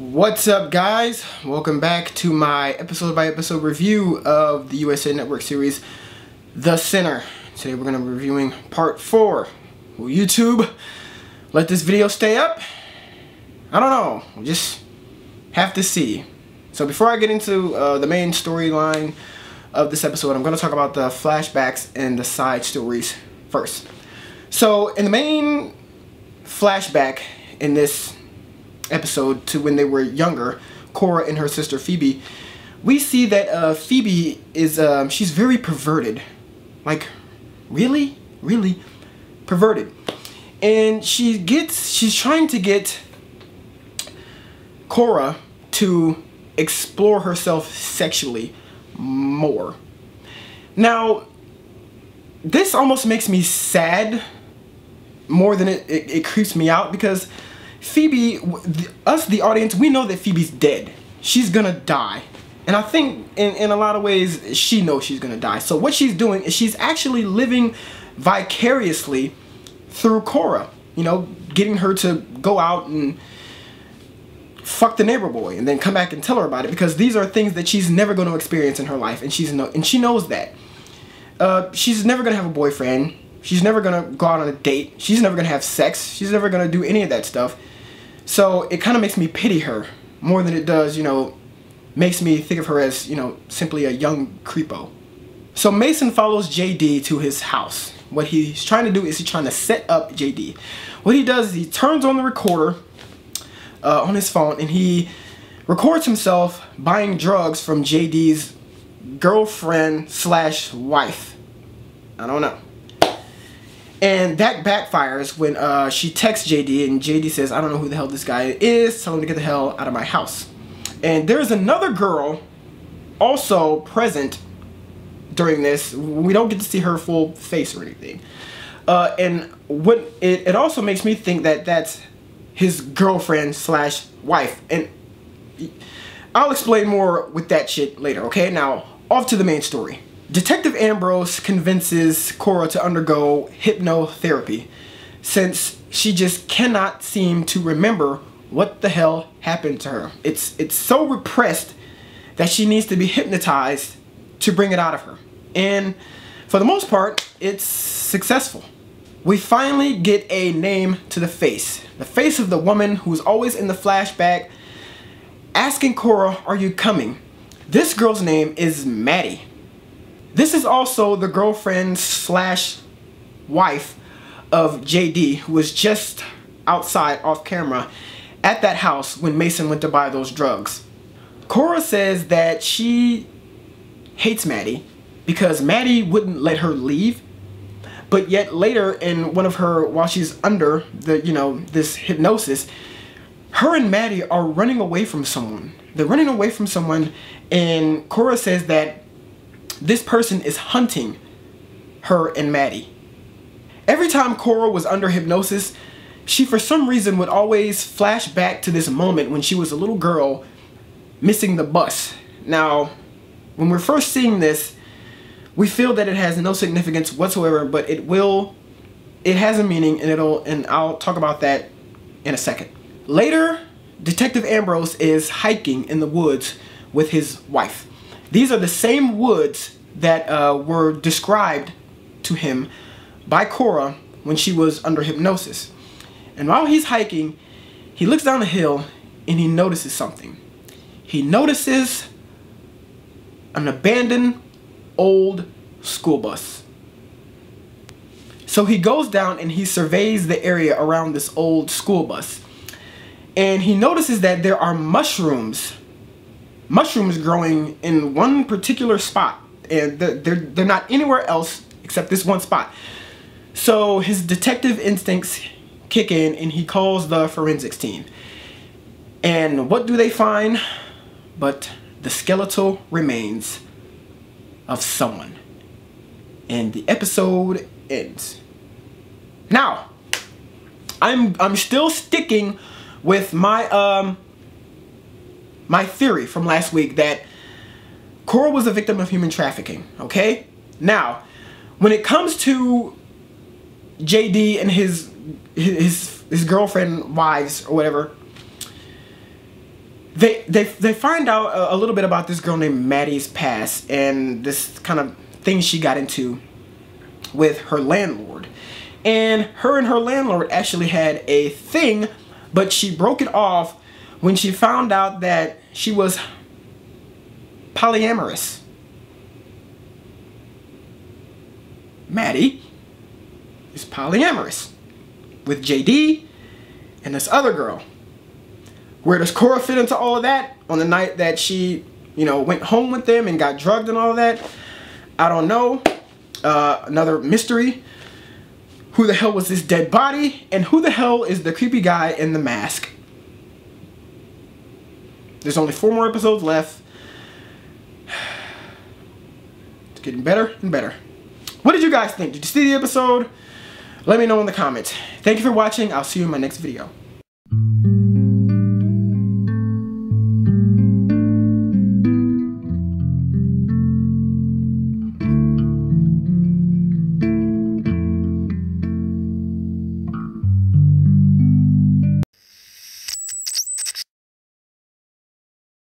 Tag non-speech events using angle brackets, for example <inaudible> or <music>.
What's up, guys? Welcome back to my episode by episode review of the USA Network series, The Sinner. Today we're going to be reviewing part 4. Will YouTube let this video stay up? I don't know. We'll just have to see. So before I get into uh, the main storyline of this episode, I'm going to talk about the flashbacks and the side stories first. So in the main flashback in this episode to when they were younger, Cora and her sister Phoebe, we see that uh, Phoebe is, um, she's very perverted. Like, really? Really? Perverted. And she gets, she's trying to get Cora to explore herself sexually more. Now, this almost makes me sad more than it, it, it creeps me out because Phoebe, us the audience, we know that Phoebe's dead. She's gonna die. And I think in, in a lot of ways, she knows she's gonna die. So what she's doing is she's actually living vicariously through Cora. You know, getting her to go out and fuck the neighbor boy and then come back and tell her about it because these are things that she's never going to experience in her life and she's no and she knows that. Uh, she's never going to have a boyfriend. She's never going to go out on a date. She's never going to have sex. She's never going to do any of that stuff. So it kind of makes me pity her more than it does, you know, makes me think of her as, you know, simply a young creepo. So Mason follows JD to his house. What he's trying to do is he's trying to set up JD. What he does is he turns on the recorder uh, on his phone and he records himself buying drugs from JD's girlfriend slash wife. I don't know. And that backfires when uh, she texts JD and JD says, I don't know who the hell this guy is, tell him to get the hell out of my house. And there's another girl also present during this. We don't get to see her full face or anything. Uh, and what it, it also makes me think that that's his girlfriend slash wife. And I'll explain more with that shit later, okay? Now, off to the main story. Detective Ambrose convinces Cora to undergo hypnotherapy since she just cannot seem to remember what the hell happened to her. It's, it's so repressed that she needs to be hypnotized to bring it out of her. And for the most part, it's successful. We finally get a name to the face. The face of the woman who's always in the flashback asking Cora, are you coming? This girl's name is Maddie. This is also the girlfriend slash wife of JD who was just outside off camera at that house when Mason went to buy those drugs. Cora says that she hates Maddie because Maddie wouldn't let her leave but yet later in one of her while she's under the you know this hypnosis her and Maddie are running away from someone they're running away from someone and Cora says that this person is hunting her and Maddie. Every time Cora was under hypnosis, she for some reason would always flash back to this moment when she was a little girl missing the bus. Now, when we're first seeing this, we feel that it has no significance whatsoever, but it will, it has a meaning and it'll, and I'll talk about that in a second. Later, Detective Ambrose is hiking in the woods with his wife. These are the same woods that uh, were described to him by Cora when she was under hypnosis. And while he's hiking, he looks down the hill and he notices something. He notices an abandoned old school bus. So he goes down and he surveys the area around this old school bus. And he notices that there are mushrooms mushrooms growing in one particular spot and they're, they're not anywhere else except this one spot. So his detective instincts kick in and he calls the forensics team. And what do they find? But the skeletal remains of someone. And the episode ends. Now, I'm I'm still sticking with my um my theory from last week that Cora was a victim of human trafficking, okay? Now, when it comes to JD and his his his girlfriend wives or whatever, they they they find out a, a little bit about this girl named Maddie's past and this kind of thing she got into with her landlord. And her and her landlord actually had a thing, but she broke it off when she found out that she was polyamorous. Maddie is polyamorous with JD and this other girl. Where does Cora fit into all of that? On the night that she, you know, went home with them and got drugged and all that? I don't know. Uh, another mystery. Who the hell was this dead body? And who the hell is the creepy guy in the mask? There's only four more episodes left. <sighs> It's getting better and better. What did you guys think? Did you see the episode? Let me know in the comments. Thank you for watching. I'll see you in my next video.